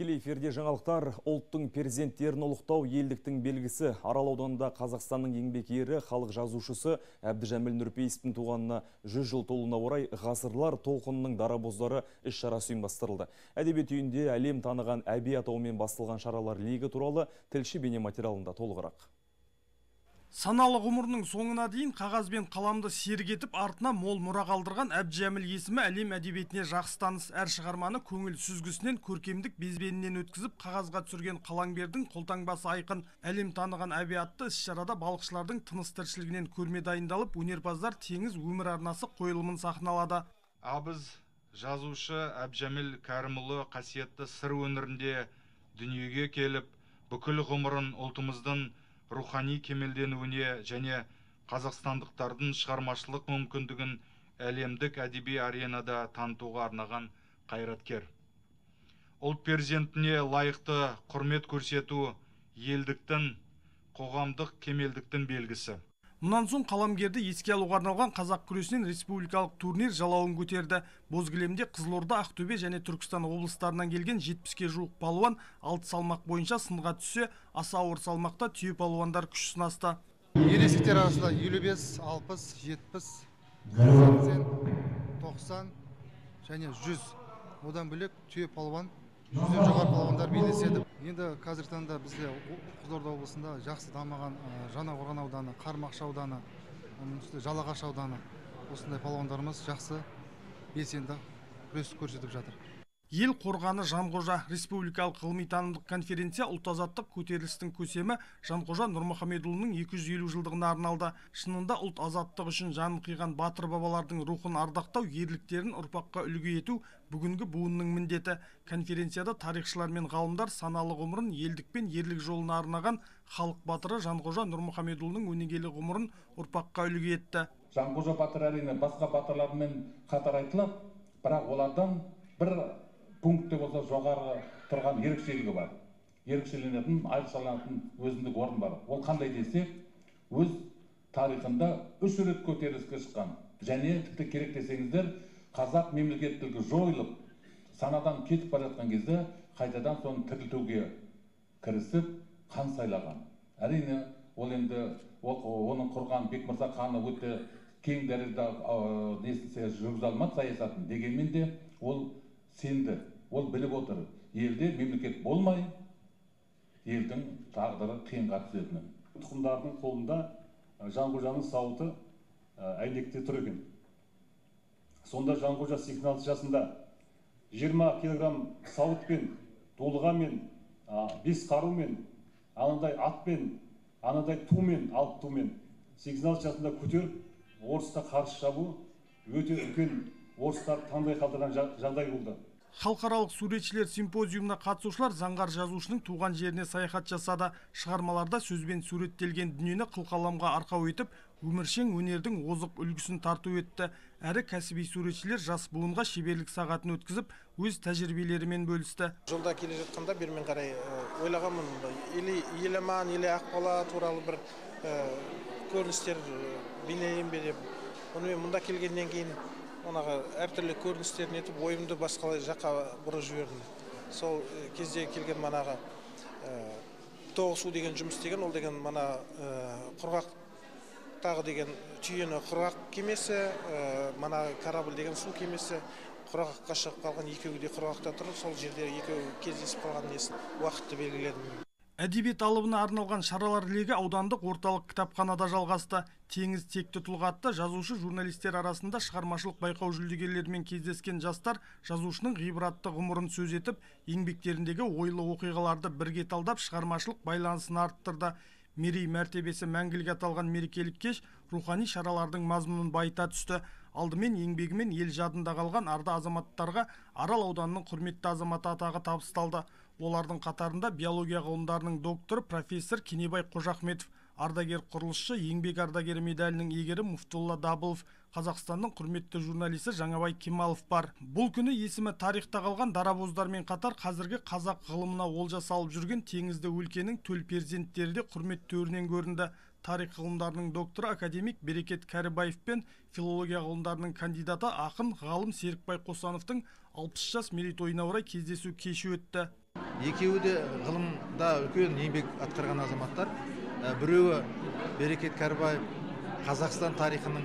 Тікелей эфирде жаңалықтар ұлттың перзенттерін ұлықтау елдіктің белгісі. Арал ауданында Қазақстанның еңбек ері, халық жазушысы Әбдіжәміл Нұрпейісовтің туғанына 100 жыл толуына орай ғасырлар толқынының дарабоздары іс шарасы ұйымдастырылды. Әдебиет үйінде әлем таныған әби атауымен басталған шаралар легі туралы тілші бейнематериалында толығырақ. Саналы ғұмырының соңына дейін қағаз бен қаламды серік етіп артына мол мұра қалдырған Әбдіжәміл есімі әлем әдебиетіне жақсы таныс әр шығарманы көңіл сүзгісінен көркемдік безбенінен өткізіп қағазға түсірген қаламгердің қолтаңбасы айқын әлем таныған әби атты іс шарада балықшылардың тыныс тіршілігінен көрме дайындалып өнерпаздар теңіз өмір арнасы қойылымын сахналады. Абыз жазушы әбдіжәміл кәрімұлы қасиетті сыр өңірінде дүниеге келіп бүкіл ғұмырын ұлтымыздың рухани кемелденуіне және қазақстандықтардың шығармашылық мүмкіндігін әлемдік әдеби аренада танытуға арнаған қайраткер. Ұлт перзентіне лайықты құрмет көрсету елдіктің қоғамдық кемелдіктің белгісі. Мұнан соң қаламгерді еске алуға арналған қазақ күресінен республикалық турнир жалауын көтерді. Боз кілемде Қызылорда, Ақтөбе және Түркістан облыстарынан келген 70-ке жуық палуан алты салмақ бойынша сынға түссе, аса ауыр салмақта түйе палуандар күш сынасты. Ересектер арасында 55, 60, 70, 80, 90 және 100. Одан бөлек түйе палуан жүзден жоғары палуандар белдеседі енді қазіргі таңда бізде қызылорда облысында жақсы дамыған жаңақорған ауданы қармақшы ауданы оның үстіне жалағаш ауданы осындай палуандарымыз жақсы белсенді күрес көрсетіп жатыр. Ел қорғаны жанқожа республикалық ғылыми танымдық конференция ұлт азаттық көтерілістің көсемі жанқожа нұрмұхамедұлының 250 жылдығына арналды. Шынында ұлт азаттық үшін жанын қиған батыр бабалардың рухын ардақтау ерліктерін ұрпаққа үлгі ету бүгінгі буынның міндеті. Конференцияда тарихшылар мен ғалымдар саналы ғұмырын елдік пен ерлік жолына арнаған халық батыры жанқожа нұрмұхамедұлының өнегелі ғұмырын ұрпаққа үлгі етті. Жанқожа батыр әрине басқа батырлармен қатар айтылады бірақ олардан бір пунктте болса жоғары тұрған ерекшелігі бар. Ерекшеленетін айрықшаланатын өзіндік орын бар. Ол қандай десек өз тарихында үш рет көтеріліске шыққан. Және тіпті керек десеңіздер қазақ мемлекеттілігі жойылып санадан кетіп бара жатқан кезде қайтадан соны тірілтуге кірісіп хан сайлаған. Әрине ол енді оның құрған бекмырза ханы өте кең дәрежеде несін жүргізе алмады саясатын. Дегенмен де ол сенді. Ол біліп отыр. Елде мемлекет болмай елдің тағдыры қиынға түсетінін тұқымдардың қолында жанқожаның сауыты әйнекте тұр екен. Сонда жанқожа сексен алты жасында жиырма килограмм сауытпен дулығамен бес қарумен анандай атпен анадай тумен алып тумен сексен алты жасында көтеріп орысқа қарсы шабу өте үлкен орыстар таңдай қалтырған жағдай болды. Халықаралық суретшілер симпозиумына қатысушылар заңғар жазушының туған жеріне саяхат жасады. Шығармаларда сөзбен суреттелген дүниені қылқаламға арқау етіп өміршең өнердің озық үлгісін тарту етті. Әрі кәсіби суретшілер жас буынға шеберлік сағатын өткізіп өз тәжірибелерімен бөлісті. Жолда келе жатқанда бермен қарай ойлағанмын или еламан или ақбала туралы бір көріністер бейнелейін бе деп. Онымен мұнда келгеннен кейін манағы әртүрлі көріністерін етіп ойымды басқа жаққа бұрып жібердім. Сол кезде келген манағы тоғысу деген жұмыс деген ол деген мана құрғақтағы деген түйені құрғақ кемесі мана корабль деген су кемесі құрғаққа шығып қалған екеуі де құрғақта тұрып сол жерде екеуі кездесіп қалған несін уақытты белгіледім. Әдебиет алыбына арналған шаралар легі аудандық орталық кітапханада жалғасты. Теңіз текті тұлға атты жазушы журналистер арасында шығармашылық байқау жүлдегерлерімен кездескен жастар жазушының ғибратты ғұмырын сөз етіп еңбектеріндегі ойлы оқиғаларды бірге талдап шығармашылық байланысын арттырды. Мерей мәртебесі мәңгілік аталған мерекелік кеш рухани шаралардың мазмұнын байыта түсті. Алдымен еңбегімен ел жадында қалған арда азаматтарға арал ауданының құрметті азаматы атағы табысталды. Олардың қатарында биология ғылымдарының докторы профессор кенебай қожахметов ардагер құрылысшы еңбек ардагері медалінің иегері муфтулла дабылов қазақстанның құрметті журналисі жаңабай кемалов бар. Бұл күні есімі тарихта қалған дарабоздармен қатар қазіргі қазақ ғылымына олжа салып жүрген теңізді өлкенің төл перзенттері де құрмет төрінен көрінді. Тарих ғылымдарының докторы академик берекет кәрібаев пен филология ғылымдарының кандидаты ақын ғалым серікбай қосановтың алпыс жас мерейтойына орай кездесу кеші өтті. Екеуі де ғылымда үлкен еңбек атқарған азаматтар. Біреуі берекет кәрібаев қазақстан тарихының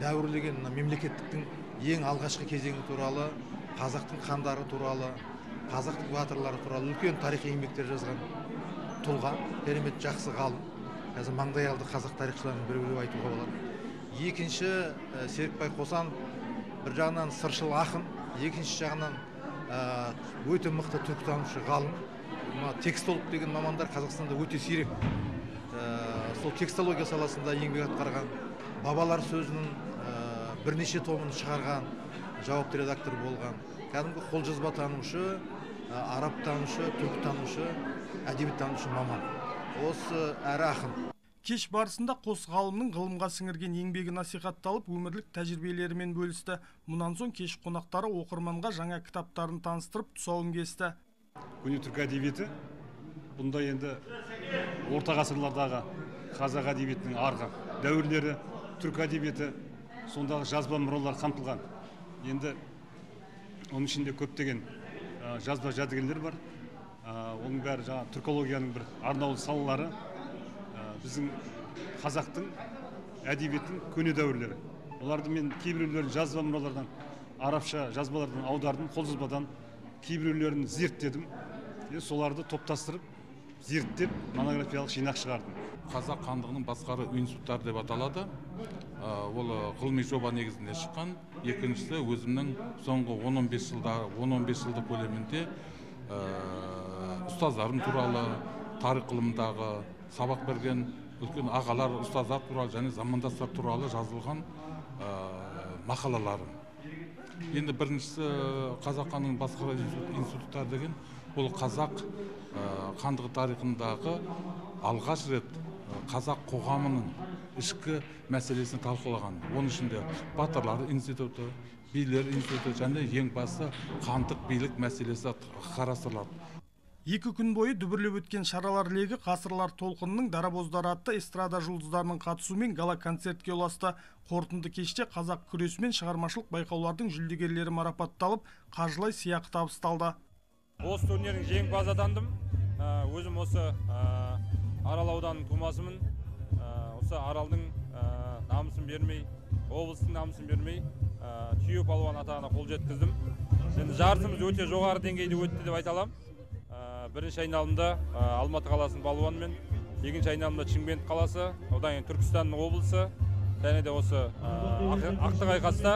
дәуірлеген мемлекеттіктің ең алғашқы кезеңі туралы қазақтың хандары туралы қазақтың батырлары туралы үлкен тарихи еңбектер жазған тұлға керемет жақсы ғалым. Қазір маңдайалды қазақ тарихшыларының біреуі деп айтуға болады. Екінші серікбай қосанов бір жағынан сыршыл ақын екінші жағынан өте мықты түркітанушы ғалым. Мына текстолог деген мамандар қазақстанда өте сирек. Ә, сол текстология саласында еңбек атқарған бабалар сөзінің ә, бірнеше томын шығарған жауапты редактор болған. Кәдімгі қолжазбатанушы ә, арабтанушы түркітанушы әдебиеттанушы маман. Осы әрі ақын. Кеш барысында қос ғалымның ғылымға сіңірген еңбегі насихатталып өмірлік тәжірибелерімен бөлісті. Мұнан соң кеш қонақтары оқырманға жаңа кітаптарын таныстырып тұсауын кесті. Көне түркі әдебиеті бұнда енді орта ғасырлардағы қазақ әдебиетінің арғы дәуірлері түркі әдебиеті сондағы жазба мұралар қамтылған. Енді оның ішінде көптеген жазба жәдігерлер бар. Оның бәрі жаңағы түркологияның бір арнаулы салалары. Біздің қазақтың әдебиеттің көне дәуірлері. Оларды мен кейбіреулерін жазба мұралардан арабша жазбалардан аудардым қолжазбадан кейбіреулерін зерттедім. И соларды топтастырып зерттеп монографиялық жинақ шығардым. Қазақ хандығының басқару институттары деп аталады. Ә, ол ә, ғылыми жоба негізінде шыққан. Екіншісі өзімнің соңғы 10-15 жылда 10-15 жылдық көлемінде ә, ұстаздарым туралы тарих ғылымындағы сабақ берген үлкен ағалар ұстаздар туралы және замандастар туралы жазылған ә, мақалаларым енді біріншісі қазақ хандығының басқару институттары деген бұл қазақ ә, хандығы тарихындағы алғаш рет қазақ қоғамының ішкі мәселесін талқылаған. Оның ішінде батырлар институты билер институты және ең басты хандық билік мәселесі қарастырылады. Екі күн бойы дүбірлеп өткен шаралар легі ғасырлар толқынының дарабоздары атты эстрада жұлдыздарының қатысуымен гала концертке ұласты. Қорытынды кеште қазақ күресі мен шығармашылық байқаулардың жүлдегерлері марапатталып қаржылай сыйақы табысталды. Осы турнирдің жеңімпазы атандым. Ә, өзім осы ә, арал ауданының тумасымын. Ә, осы аралдың намысын бермей облыстың намысын бермей түйе палуан атағына қол жеткіздім. Енді жарысымыз өте жоғары деңгейде өтті деп айта аламын. Бірінші айналымда ә, алматы қаласының балуанымен екінші айналымда шымкент қаласы одан кейін түркістан облысы және де осы ақ- ақтық айқаста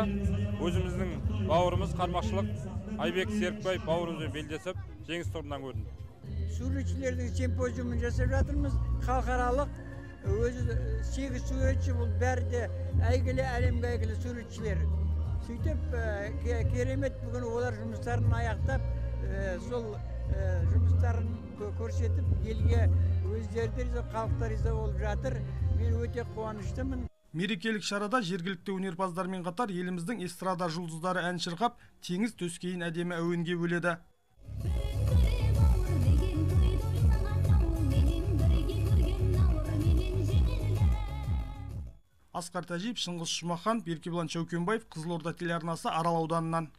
өзіміздің бауырымыз қармақшылық айбек серікбаев бауырымызбен белдесіп жеңіс тобынан көрінді. Суретшілердің симпозиумын жасап жатырмыз. Халықаралық өзі сегіз суретші бұл бәрі де әйгілі әлемге әйгілі суретшілер. Сөйтіп ке- керемет бүгін олар жұмыстарын аяқтап сол жұмыстарын кө- көрсетіп елге өздері де риза халық та риза болып жатыр. Мен өте қуаныштымын. Мерекелік шарада жергілікті өнерпаздармен қатар еліміздің эстрада жұлдыздары ән шырқап теңіз төскейін әдемі әуенге бөледі. Асқар тәжиев шыңғыс жұмахан еркебұлан шәукенбаев қызылорда телеарнасы арал ауданынан.